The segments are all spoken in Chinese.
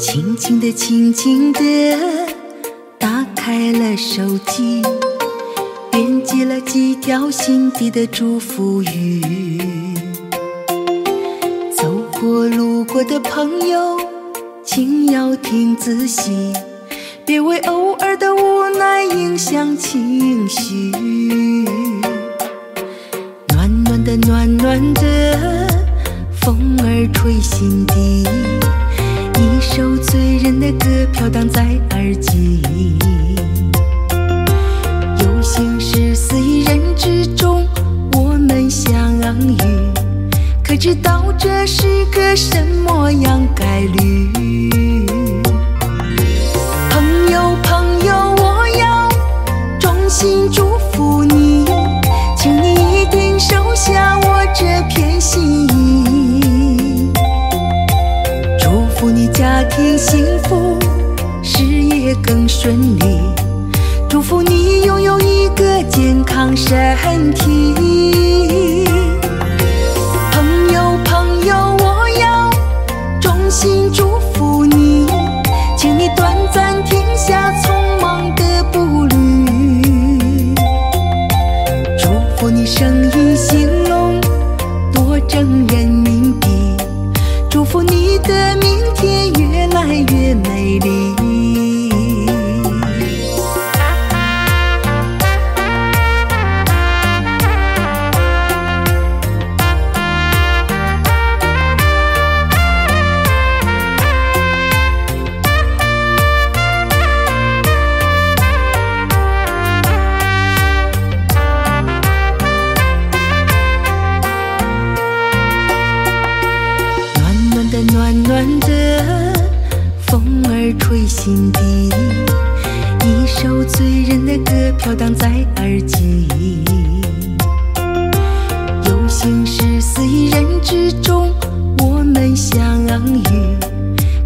轻轻的轻轻的打开了手机编辑了几条心底的祝福语。走过路过的朋友请要听仔细别为偶尔的无奈影响情绪。暖暖的暖暖的知道这是个什么样概率？朋友，朋友，我要衷心祝福你，请你一定收下我这片心意。祝福你家庭幸福，事业更顺利。祝福你拥有一个健康身体。心底。一首醉人的歌飘荡在耳际。有心事肆意人之中，我们相遇，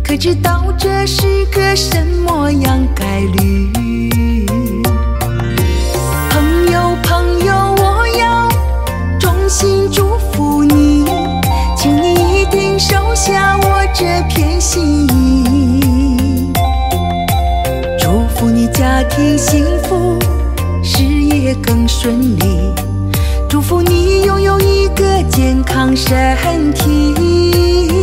可知道这是个什么样概率？朋友，朋友，我要衷心祝福你，请你一定收下我这片挺幸福，事业更顺利。祝福你拥有一个健康身体。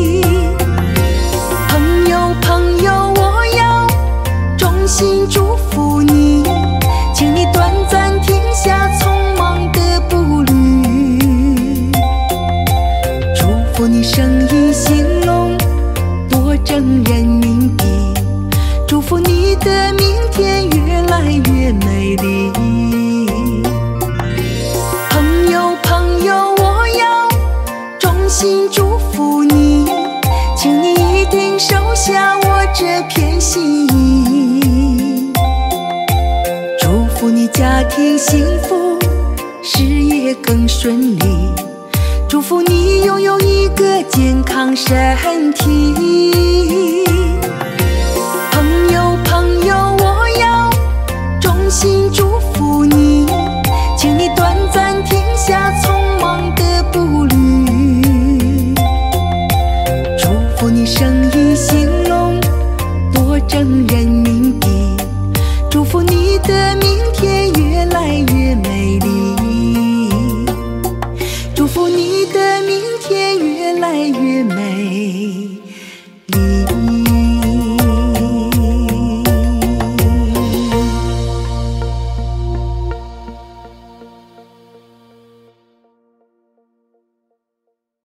你的明天越来越美丽。朋友，朋友，我要衷心祝福你，请你一定收下我这片心意。祝福你家庭幸福，事业更顺利。祝福你拥有一个健康身体。祝福你的明天越来越美。丽